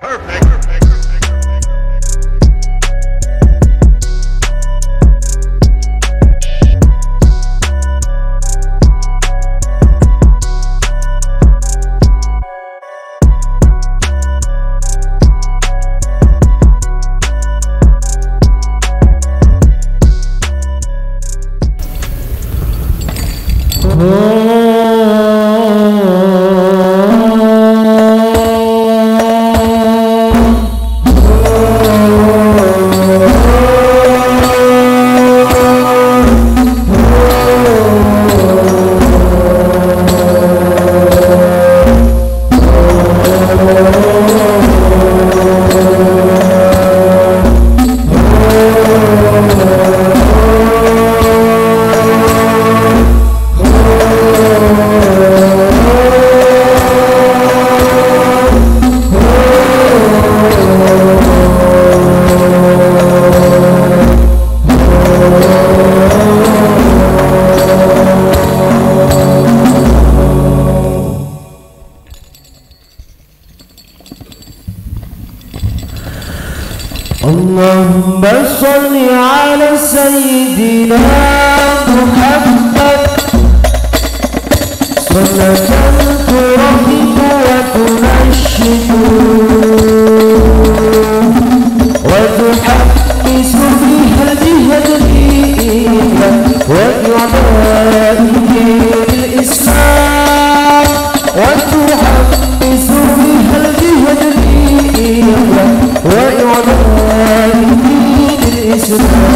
Perfect. اللهم صل على سيدنا محمد. صلاة ترهب وتنشد. وتحمس فيها بهديه وإعدائه to